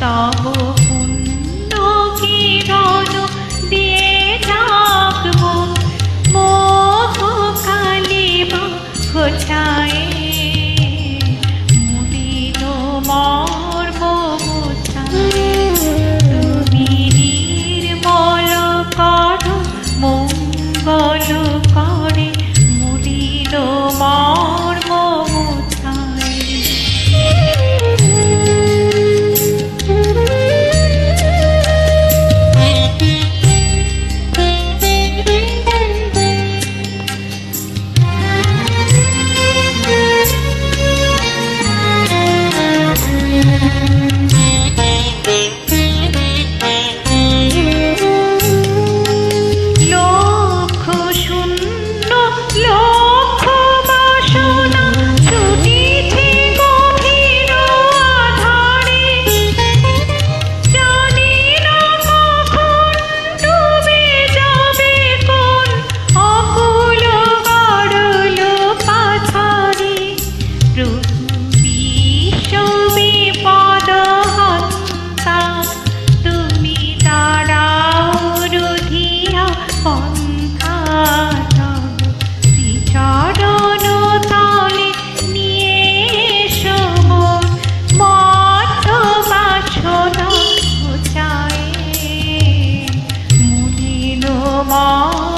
তব 马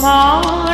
Mom.